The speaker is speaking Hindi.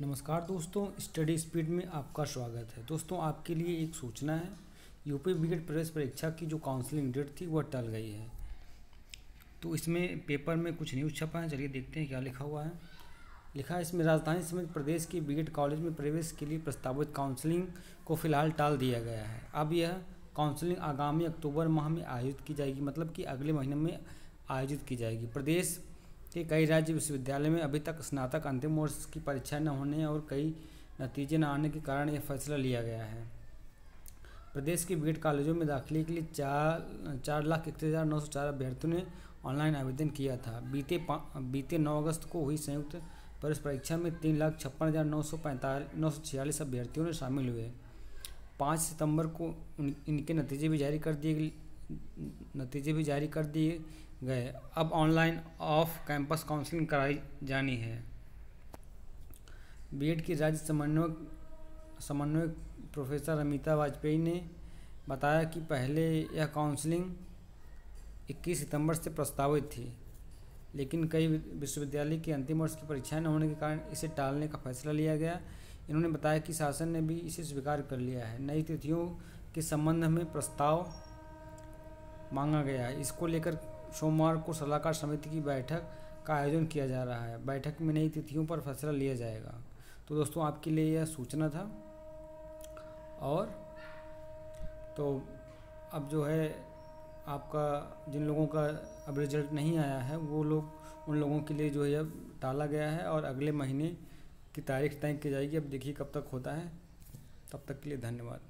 नमस्कार दोस्तों, स्टडी स्पीड में आपका स्वागत है। दोस्तों, आपके लिए एक सूचना है। यूपी बीएड प्रवेश परीक्षा की जो काउंसलिंग डेट थी वह टल गई है। तो इसमें पेपर में कुछ न्यूज़ छपा है, चलिए देखते हैं क्या लिखा हुआ है। लिखा है, इसमें राजधानी समेत प्रदेश के बीएड कॉलेज में प्रवेश के लिए प्रस्तावित काउंसलिंग को फ़िलहाल टाल दिया गया है। अब यह काउंसलिंग आगामी अक्टूबर माह में आयोजित की जाएगी मतलब कि अगले महीने में आयोजित की जाएगी। प्रदेश कि कई राज्य विश्वविद्यालय में अभी तक स्नातक अंतिम वर्ष की परीक्षा न होने और कई नतीजे न आने के कारण यह फैसला लिया गया है। प्रदेश के बीएड कॉलेजों में दाखिले के लिए चार चार लाख इकतीस हज़ार नौ सौ चार अभ्यर्थियों ने ऑनलाइन आवेदन किया था। बीते बीते नौ अगस्त को हुई संयुक्त प्रवेश परीक्षा में तीन लाख छप्पन हज़ार नौ सौ पैंतालीस नौ सौ छियालीस अभ्यर्थियों ने शामिल हुए। पाँच सितंबर को इनके नतीजे भी जारी कर दिए, नतीजे भी जारी कर दिए गए। अब ऑनलाइन ऑफ़ कैंपस काउंसलिंग कराई जानी है। बीएड की राज्य समन्वयक समन्वयक प्रोफेसर अमिता वाजपेयी ने बताया कि पहले यह काउंसलिंग 21 सितंबर से प्रस्तावित थी, लेकिन कई विश्वविद्यालय की अंतिम वर्ष की परीक्षाएँ न होने के कारण इसे टालने का फैसला लिया गया। इन्होंने बताया कि शासन ने भी इसे स्वीकार कर लिया है। नई तिथियों के संबंध में प्रस्ताव मांगा गया है। इसको लेकर सोमवार को सलाहकार समिति की बैठक का आयोजन किया जा रहा है। बैठक में नई तिथियों पर फैसला लिया जाएगा। तो दोस्तों, आपके लिए यह सूचना था। और तो अब जो है, आपका जिन लोगों का अब रिज़ल्ट नहीं आया है, वो लोग, उन लोगों के लिए जो है, अब टाला गया है और अगले महीने की तारीख तय की जाएगी। अब देखिए कब तक होता है। तब तक के लिए धन्यवाद।